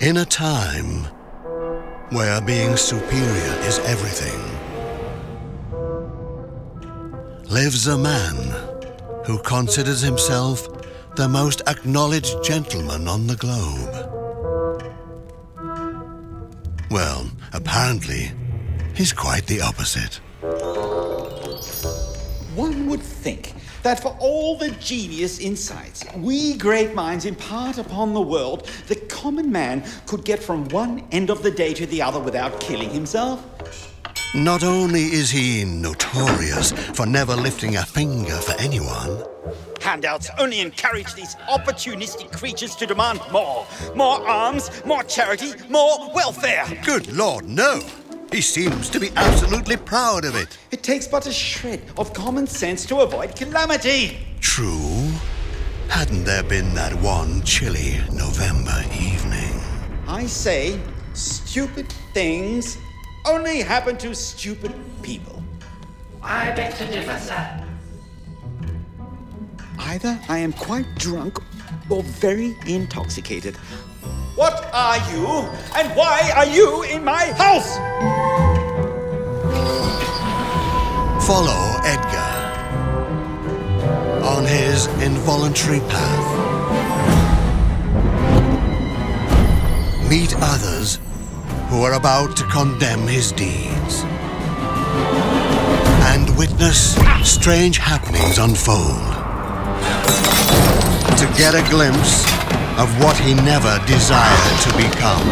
In a time where being superior is everything, lives a man who considers himself the most acknowledged gentleman on the globe. Well, apparently, he's quite the opposite. One would think that for all the genius insights we great minds impart upon the world, the common man could get from one end of the day to the other without killing himself. Not only is he notorious for never lifting a finger for anyone, Handouts only encourage these opportunistic creatures to demand more. More alms, more charity, more welfare. good lord, no! He seems to be absolutely proud of it. It takes but a shred of common sense to avoid calamity. True. Hadn't there been that one chilly November evening? I say, stupid things only happen to stupid people. I beg to differ, sir. Either I am quite drunk or very intoxicated. What are you, and why are you in my house? Follow Edgar on his involuntary path. Meet others who are about to condemn his deeds. And witness strange happenings unfold. To get a glimpse of what he never desired to become.